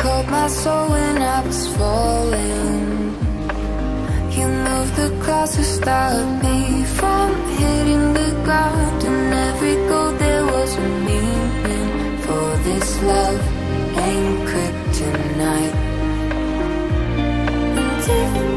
caught my soul when I was falling You moved the clouds to stop me from hitting the ground And every goal there was a meaning For this love ain't tonight. And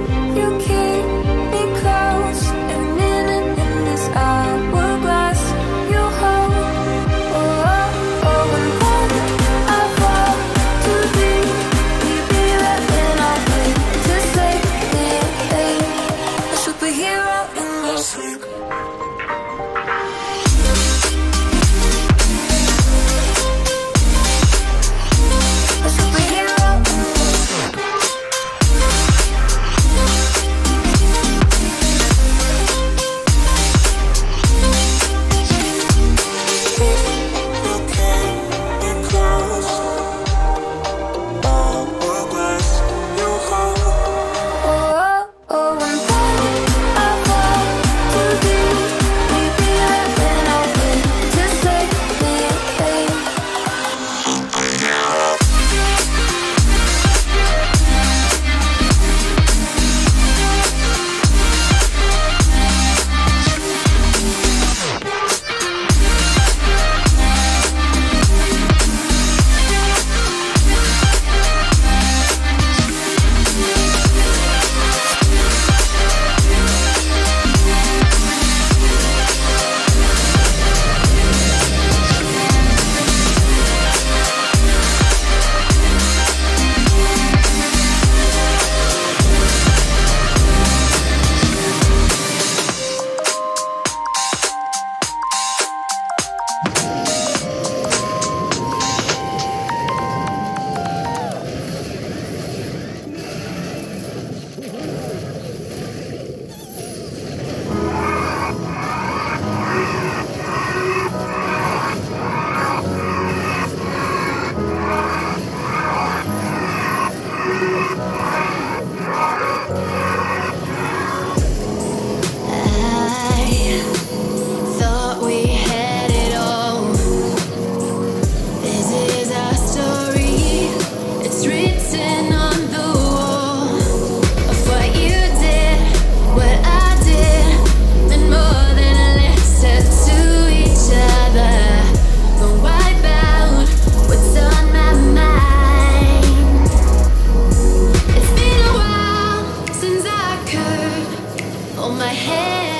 hold my hand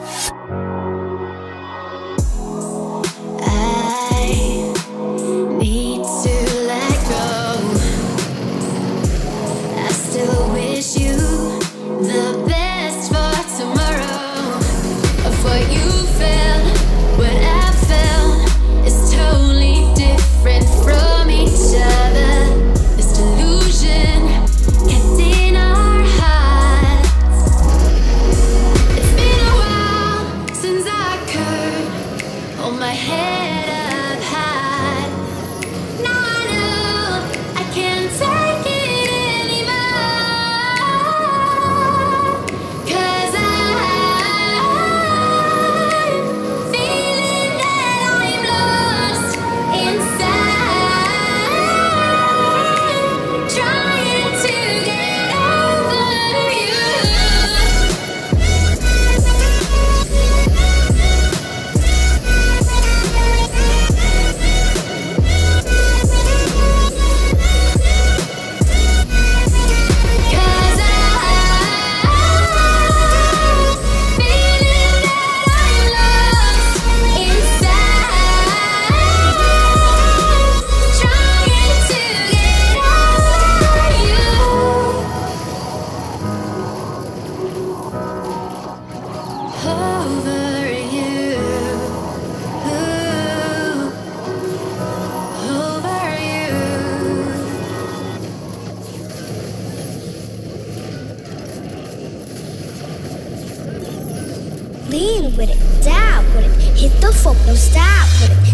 Bye. The focus, stop with it.